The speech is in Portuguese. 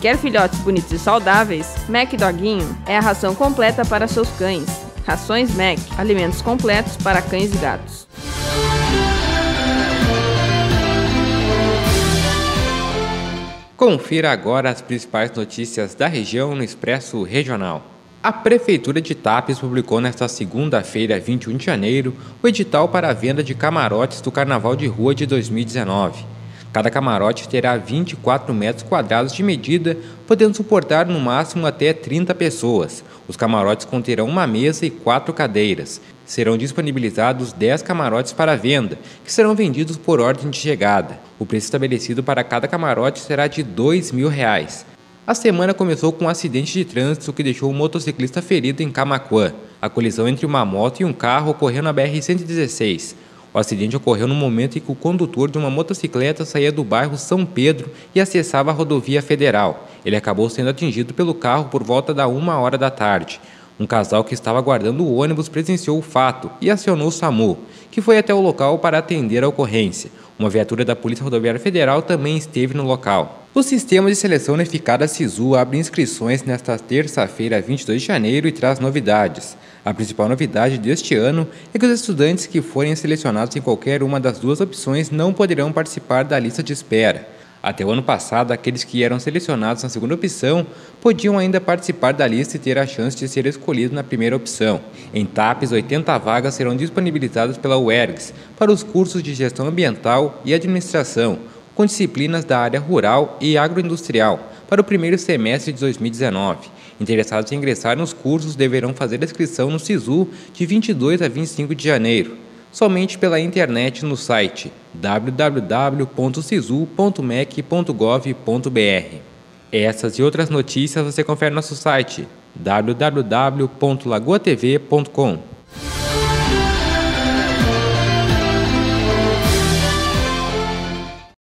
Quer filhotes bonitos e saudáveis? Mac Doguinho é a ração completa para seus cães. Rações Mac, alimentos completos para cães e gatos. Confira agora as principais notícias da região no Expresso Regional. A Prefeitura de Tapes publicou nesta segunda-feira, 21 de janeiro, o edital para a venda de camarotes do Carnaval de Rua de 2019. Cada camarote terá 24 metros quadrados de medida, podendo suportar no máximo até 30 pessoas. Os camarotes conterão uma mesa e quatro cadeiras. Serão disponibilizados 10 camarotes para venda, que serão vendidos por ordem de chegada. O preço estabelecido para cada camarote será de 2 mil reais. A semana começou com um acidente de trânsito que deixou um motociclista ferido em Camaquã. A colisão entre uma moto e um carro ocorreu na BR-116. O acidente ocorreu no momento em que o condutor de uma motocicleta saía do bairro São Pedro e acessava a rodovia federal. Ele acabou sendo atingido pelo carro por volta da uma hora da tarde. Um casal que estava aguardando o ônibus presenciou o fato e acionou o SAMU, que foi até o local para atender a ocorrência. Uma viatura da Polícia Rodoviária Federal também esteve no local. O Sistema de Seleção Unificada SISU abre inscrições nesta terça-feira, 22 de janeiro, e traz novidades. A principal novidade deste ano é que os estudantes que forem selecionados em qualquer uma das duas opções não poderão participar da lista de espera. Até o ano passado, aqueles que eram selecionados na segunda opção podiam ainda participar da lista e ter a chance de ser escolhido na primeira opção. Em TAPES, 80 vagas serão disponibilizadas pela UERGS para os cursos de gestão ambiental e administração, com disciplinas da área rural e agroindustrial, para o primeiro semestre de 2019. Interessados em ingressar nos cursos deverão fazer inscrição no SISU de 22 a 25 de janeiro, somente pela internet no site www.sisu.mec.gov.br. Essas e outras notícias você confere no nosso site www.lagoatv.com.